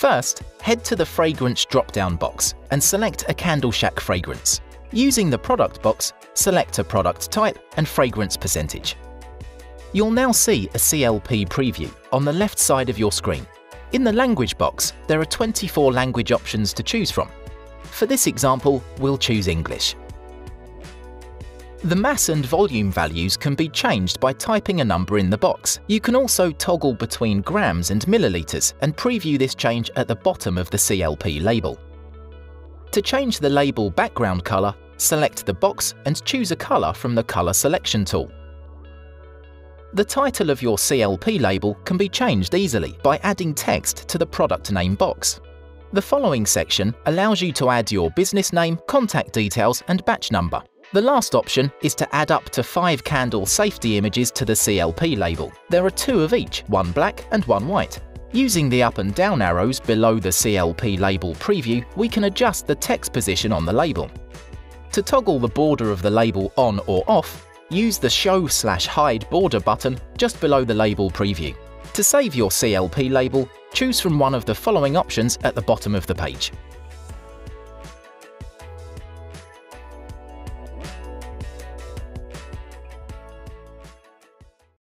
First, head to the Fragrance drop-down box and select a Candle Shack fragrance. Using the product box, select a product type and fragrance percentage. You'll now see a CLP preview on the left side of your screen. In the language box, there are 24 language options to choose from. For this example, we'll choose English. The mass and volume values can be changed by typing a number in the box. You can also toggle between grams and milliliters and preview this change at the bottom of the CLP label. To change the label background color, select the box and choose a color from the color selection tool. The title of your CLP label can be changed easily by adding text to the product name box. The following section allows you to add your business name, contact details and batch number. The last option is to add up to 5 candle safety images to the CLP label. There are two of each, one black and one white. Using the up and down arrows below the CLP label preview, we can adjust the text position on the label. To toggle the border of the label on or off, use the Show slash Hide border button just below the label preview. To save your CLP label, choose from one of the following options at the bottom of the page.